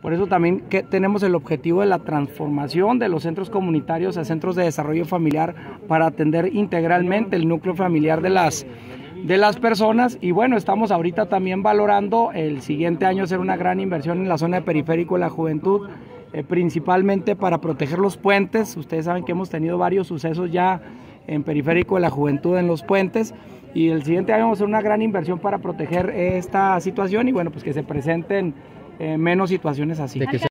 Por eso también tenemos el objetivo de la transformación de los centros comunitarios a centros de desarrollo familiar para atender integralmente el núcleo familiar de las, de las personas. Y bueno, estamos ahorita también valorando el siguiente año hacer una gran inversión en la zona de periférico de la juventud, eh, principalmente para proteger los puentes. Ustedes saben que hemos tenido varios sucesos ya en periférico de la juventud en los puentes. Y el siguiente año vamos a hacer una gran inversión para proteger esta situación y bueno, pues que se presenten eh, menos situaciones así.